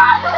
Ah!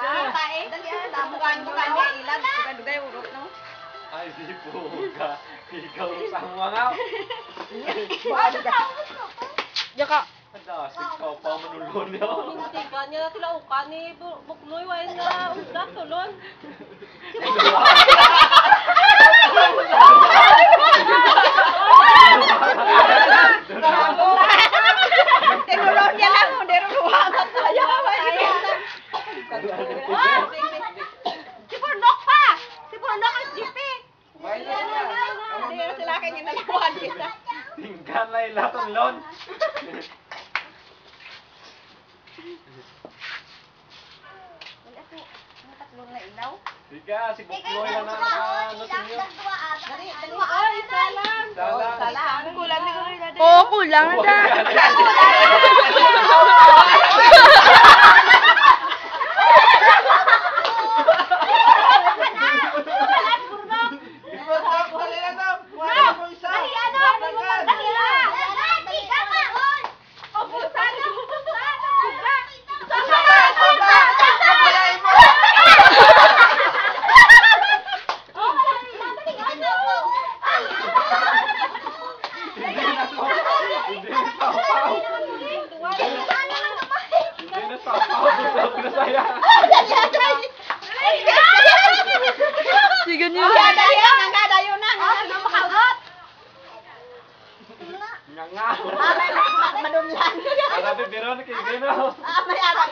Tae. Dali ang damukan mo kami ilan. Dugay urot no. Ay, di po ka. Ikaw sa mga. Jaka. Ada, sikaw pa manulon. Hindi ka niya tilaukan ni Bu- Buknoy way na usda tulon. Teknologi lang mo dero ruwagan tayo. Si Purnok pa. Si Purnok ang GP. Sila kay ginalawan kita. Tingkan na ilatong lon. Sige, si Bukloy na na ano sa inyo. Ay, salam. Sala. Salam. Kulang ni Kuya Dade. Oo, kulang na Ah, may arap. Madumlan. Arap, biro na kay Bino. Ah, may arap.